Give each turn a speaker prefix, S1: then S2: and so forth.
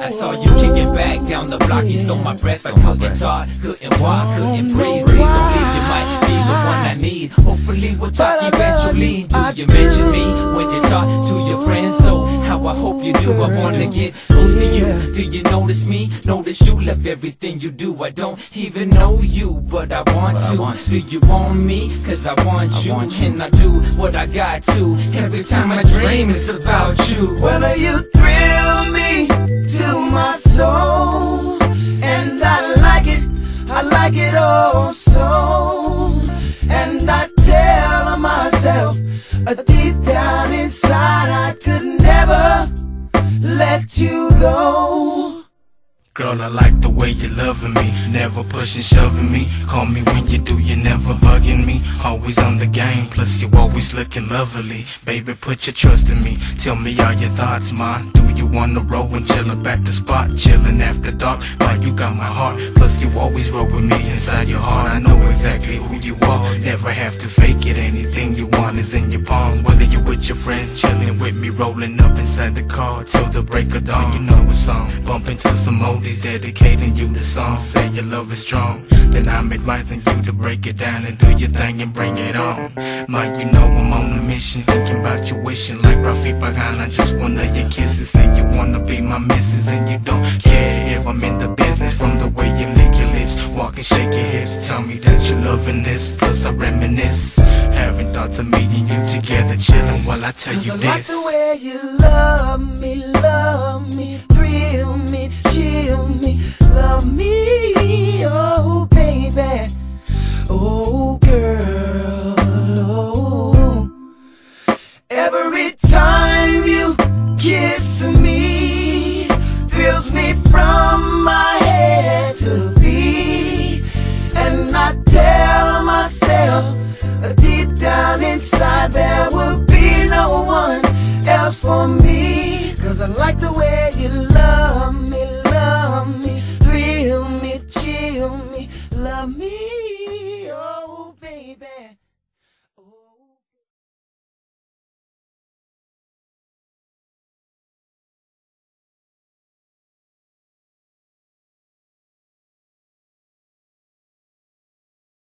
S1: I saw you kicking back down the block. You stole my breath. I couldn't talk, couldn't walk, couldn't breathe. Please don't leave. You might be the one I need. Hopefully we'll talk eventually. Do you mention me when you talk to your friends? So how I hope you do. I wanna get close to you. Do you notice me? Notice you love everything you do. I don't even know you, but I want to. Do you want me? Cause I want you. And I do what I got to. Every time I dream, it's about you.
S2: Well, are you thrill me to soul, and I like it, I like it oh so. And I tell myself, deep down inside, I could never let you go.
S3: Girl, I like the way you loving me, never pushing, shoving me. Call me when you do, you never bugging me. Always on the game, plus you always looking lovely. Baby, put your trust in me. Tell me all your thoughts, ma. Do the wanna and chillin' back the spot, chillin' after dark? But you got my heart, plus you always roll with me inside your heart. I know exactly who you are, never have to fake it. Anything you want is in your palms. Whether you with your friends, chillin' with me, rollin' up inside the car till the break of dawn. You know what's on, bump into some oldies, dedicating you the song. Say your love is strong, then I'm advising you to break it down and do your thing and bring it on. Mike, you know I'm on a mission, thinking about you wishing like Rafi Pagana. Just one of your kisses, say you wanna be my missus, and you don't care if I'm in the business. From the way you lick your lips, walk and shake your hips, tell me that you're loving this. Plus I reminisce, having thoughts of me and you together, chilling while I tell you
S2: I like
S3: this.
S2: the way you love me, love yourself